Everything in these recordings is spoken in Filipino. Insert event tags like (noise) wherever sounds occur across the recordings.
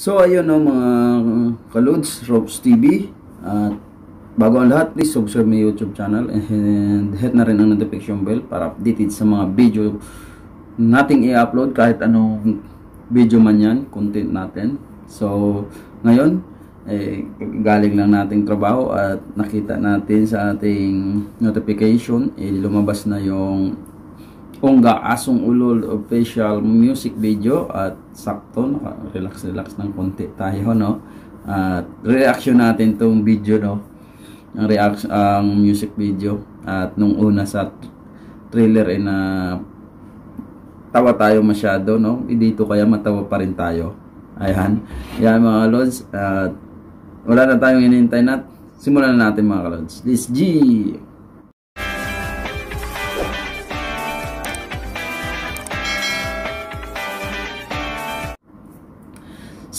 So ayun no mga kalods, Robs TV at bago ang lahat please subscribe my YouTube channel and hit na rin ang notification bell para updated sa mga video nating i-upload kahit anong video man yan, content natin. So ngayon eh, galing lang nating trabaho at nakita natin sa ating notification eh, lumabas na yung Ongga Asong Ulol official music video at sakto relax relax ng konti tayo no? At reaction natin tong video no? Ang reaction ang music video. At nung una sa trailer ay na tawa tayo masyado no? Dito kaya matawa pa rin tayo. Ayan. Yan mga lods. At wala na tayong inintay nat simulan na natin mga lods. This G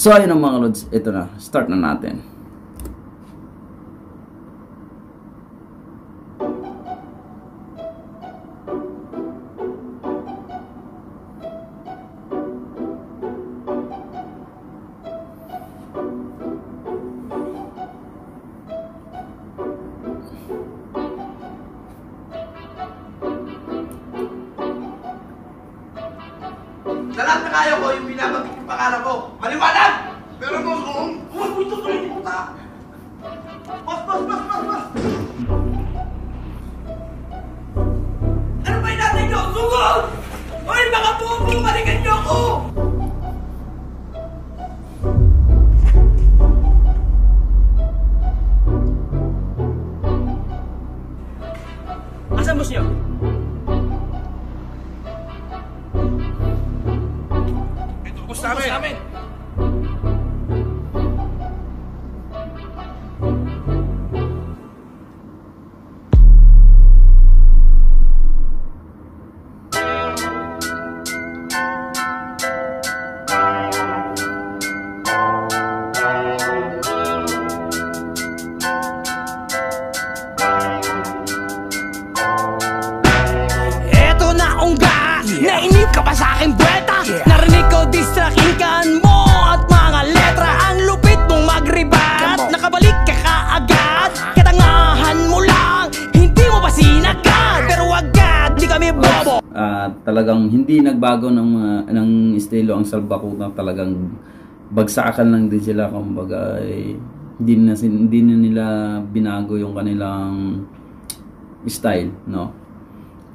So ayun mga lods, ito na, start na natin. Lahat na kaya ko, yung yung pangalan ko, maliwanag! Pero mo kung, huwag mo itutuloy ni puta! Bas, bas, bas, bas, bas! Ano ba yung natin nyo? Sugod! Hoy, mga bubo, balikan nyo ako! Asan boss nyo? Ito, boss talagang hindi nagbago ng mga ng estilo ang salbakuta. Talagang bagsakan lang din sila kumbaga ay hindi na hindi na nila binago yung kanilang style no?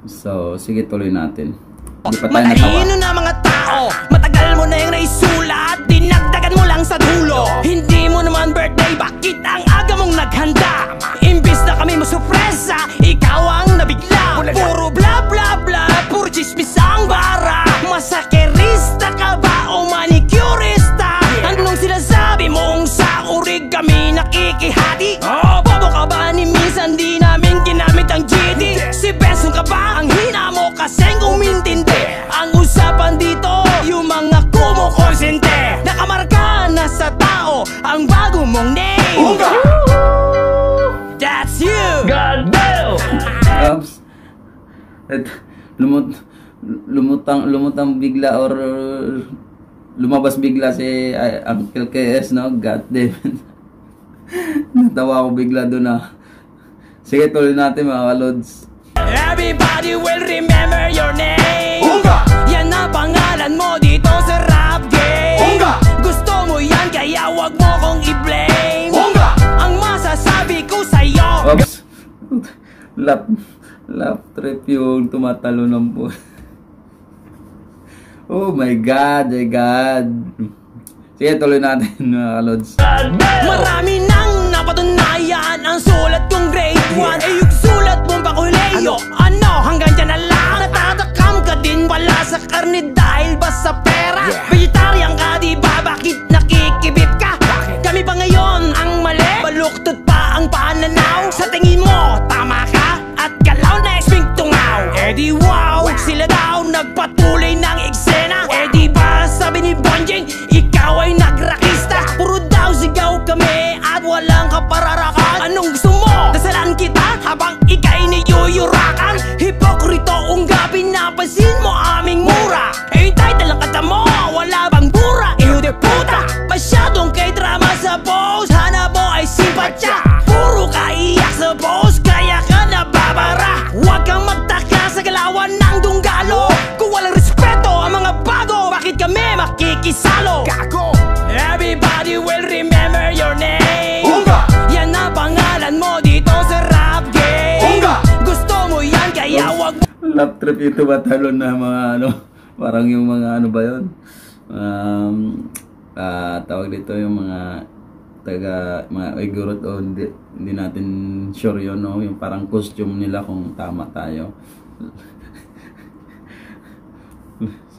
So sige tuloy natin. Hindi pa tayo natawa. Na mga tao. Matagal mo na yung naisulat. Dinagdagan mo lang sa dulo. Hindi mo naman birthday. Bakit ang aga mong naghanda? Imbis na kami masupresa Ikaw ang nabigla. Puro bla bla bla Puro chismis ang bara Masakerista ka ba o manicurista? Anong sinasabi mong sa urig kami nakikihati? Oh, bobo ka ba ni minsan di namin ginamit ang GD Si Besong ka ba ang hina mo kasing umintindi? Ang usapan dito yung mga kumukonsente Nakamarka na sa tao ang bago mong name. That's you! God Oops. At lumut lumutang lumutang bigla or lumabas bigla si ay, Uncle KS no? God damn (laughs) natawa ako bigla doon ah. Sige tuloy natin mga kalods. Everybody will remember your name. Unga! Yan ang pangalan mo dito sa rap game. Unga! Gusto mo yan kaya wag mo kong i-blame. Unga! Ang masasabi ko sa'yo. Oops. (laughs) Lap lap trip yung tumatalo ng po oh my god my god. Sige tuloy natin mga kalods Marami trip ito ba talon na mga ano, (laughs) parang yung mga ano ba yun? Um, ah, tawag dito yung mga taga mga Igorot o hindi, hindi natin sure yun no yung parang costume nila kung tama tayo (laughs)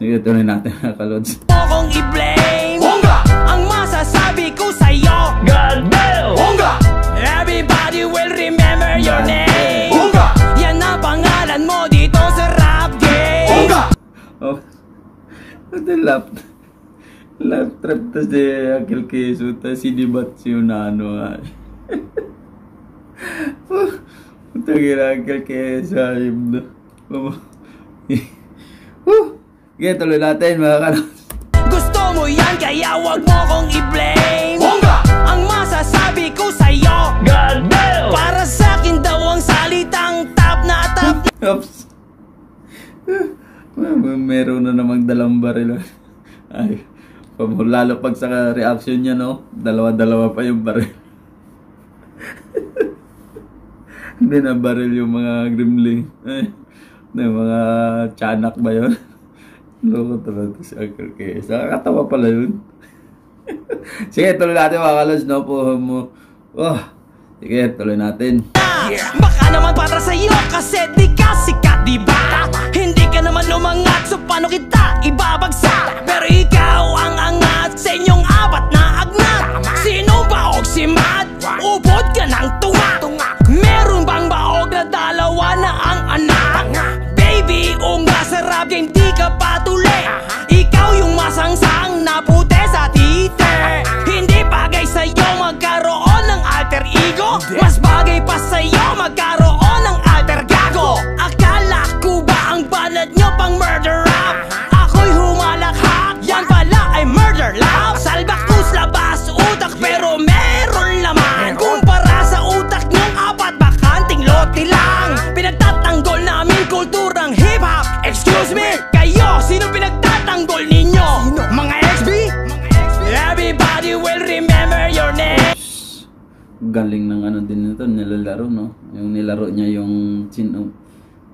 sige tuloy natin mga kalods kong i-blame Unga! Ang masasabi ko sa'yo God damn Unga! Everybody ito lap lap trip to si Akil Keso ta sinibat si Unano nga. (laughs) Puta gira Akil Keso ayun na! (laughs) Sige, tuloy natin mga kalods Gusto mo yan kaya wag mo kong i-blame. Unga! Ang masasabi ko sa'yo God damn Para sa'kin daw ang salitang top na top Oops. Mer- Meron na namang dalang baril. (laughs) Ay, lalo pag sa reaction niya, no? Dalawa-dalawa pa yung baril. (laughs) Hindi na baril yung mga gremlin. Ay, yung mga tiyanak ba yun? (laughs) Loko talaga si Uncle Kes. Nakakatawa pala yun. Sige, tuloy natin mga kalos, no? Po mo. Oh, sige, tuloy natin. Baka naman para sa'yo kasi di ka sikat ka naman umangat so paano kita ibabagsak? Pero ikaw ang angat sa inyong apat na agnat Sino ba og si? Pinagtatanggol ninyo? Mga XB? Everybody will remember your name galing ng ano din nito, nilalaro, no? Yung nilaro niya yung sino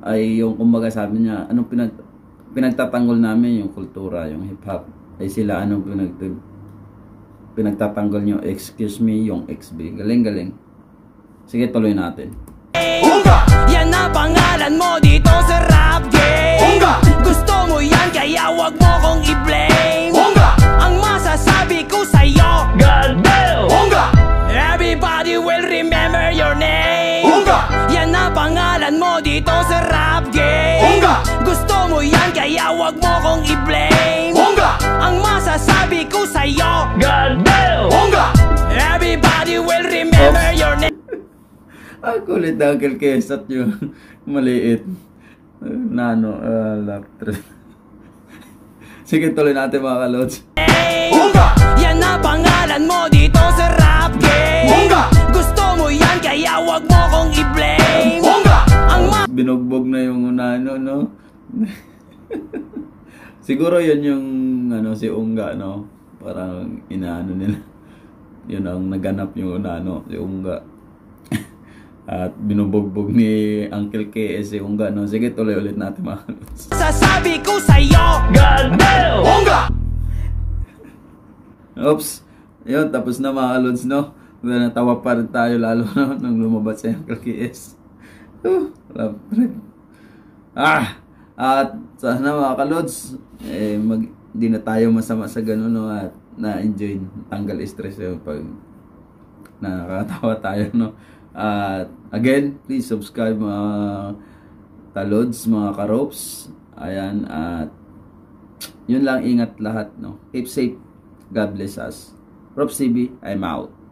ay yung kumbaga sabi niya, anong pinag pinagtatanggol namin yung kultura, yung hip hop. Ay sila ano pinag pinagtatanggol niyo, excuse me, yung XB. Galing-galing. Sige, tuloy natin. Yan ang pangalan mo dito sa rap game Unga! Gusto mo yan kaya wag mo kong i-blame Unga! Ang masasabi ko sa'yo God damn Unga! Everybody will remember your name Unga! Yan ang pangalan mo dito sa rap game Unga! Gusto mo yan kaya wag mo kong i-blame Unga! Ang masasabi ko sa'yo God damn Unga! Everybody will remember your name Ah, kulit na Uncle Kesat yung maliit. Nano, uh, laptop. (laughs) Sige, tuloy natin mga kalods. Unga! Yan ang pangalan mo dito sa rap game Unga! Gusto mo yan kaya wag mo kong i-blame Unga! Ang ma- binugbog na yung unano, no? (laughs) Siguro yun yung, ano, si Unga, no? Parang inaano nila. Yun ang naganap yung unano, si Unga. At binubugbog ni Uncle KS si Unga, no? Sige, tuloy ulit natin mga sasabi ko sa'yo God damn Unga! Oops! Yun, tapos na mga kalods, no? Natawa pa rin tayo lalo no? (laughs) nung lumabas si Uncle KS. Uh, love trip. Ah! At sana mga kalods, eh, mag, di na tayo masama sa ganun, no? At na-enjoy, tanggal stress yung pag nakakatawa tayo, no? At again, please subscribe mga kalods, mga karopes. Ayan, at yun lang, ingat lahat, no? Keep safe. God bless us. Props TV, I'm out.